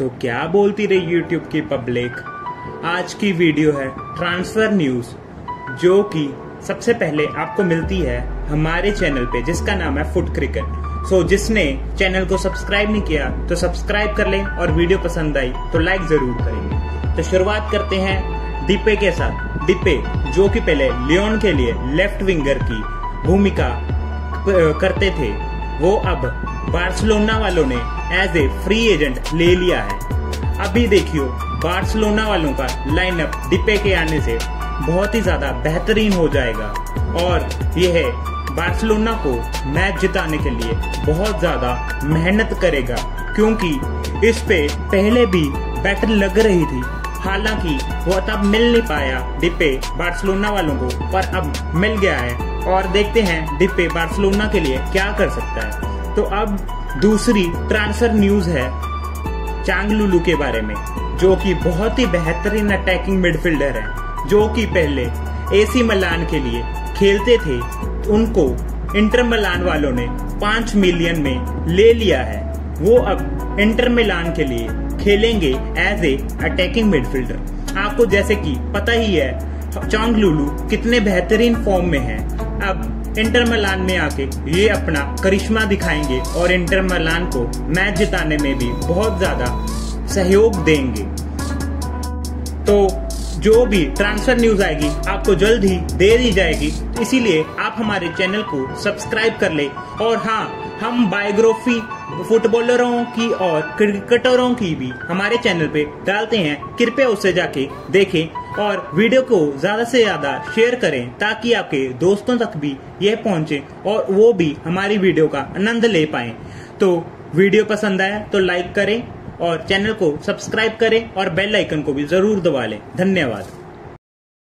तो क्या बोलती रही यूट्यूब की पब्लिक आज की वीडियो है ट्रांसफ़र न्यूज़ जो कि सबसे पहले आपको मिलती है हमारे चैनल पे, जिसका नाम है फुट क्रिकेट सो जिसने चैनल को सब्सक्राइब नहीं किया तो सब्सक्राइब कर लें और वीडियो पसंद आई तो लाइक ज़रूर करेंगे तो शुरुआत करते हैं दीपे के साथ। दीपे, जो कि पहले लियोन के लिए लेफ़्ट विंगर की भूमिका करते थे, वो अब बार्सिलोना वालों ने एज ए फ्री एजेंट ले लिया है। अभी देखियो बार्सिलोना वालों का लाइनअप डिपे के आने से बहुत ही ज़्यादा बेहतरीन हो जाएगा। और यह बार्सिलोना को मैच जिताने के लिए बहुत ज़्यादा मेहनत करेगा, क्योंकि इस पे पहले भी बैटर लग रही थी। हालाँकि वो तब मिल नहीं पाया डिपे बार्सिलोना वालों को, पर अब मिल गया है। और देखते हैं डिपे बार्सिलोना के लिए क्या कर सकता है। तो अब दूसरी ट्रांसफ़र न्यूज़ है चांगलुलू के बारे में, जो कि बहुत ही बेहतरीन अटैकिंग मिडफील्डर है, जो कि पहले एसी मलान के लिए खेलते थे, उनको इंटर मलान वालों ने पाँच मिलियन में ले लिया है। वो अब इंटर मिलान के लिए खेलेंगे एज ए अटैकिंग मिडफील्डर आपको जैसे कि पता ही है चौंग लुलू कितने बेहतरीन फॉर्म में है। अब इंटर मलान में आके ये अपना करिश्मा दिखाएँगे और इंटर मलान को मैच जिताने में भी बहुत ज़्यादा सहयोग देंगे। तो जो भी ट्रांसफ़र न्यूज़ आएगी, आपको जल्द ही दे दी जाएगी। इसीलिए आप हमारे चैनल को सब्सक्राइब कर ले। और हाँ हम बायोग्राफी फुटबॉलरों की और क्रिकेटरों की भी हमारे चैनल पे डालते हैं। कृपया उसे जाके देखें और वीडियो को ज़्यादा से ज़्यादा शेयर करें ताकि आपके दोस्तों तक भी यह पहुँचे और वो भी हमारी वीडियो का आनंद ले पाए। तो वीडियो पसंद आया तो लाइक करें और चैनल को सब्सक्राइब करें और बेल आइकन को भी ज़रूर दबा लें। धन्यवाद।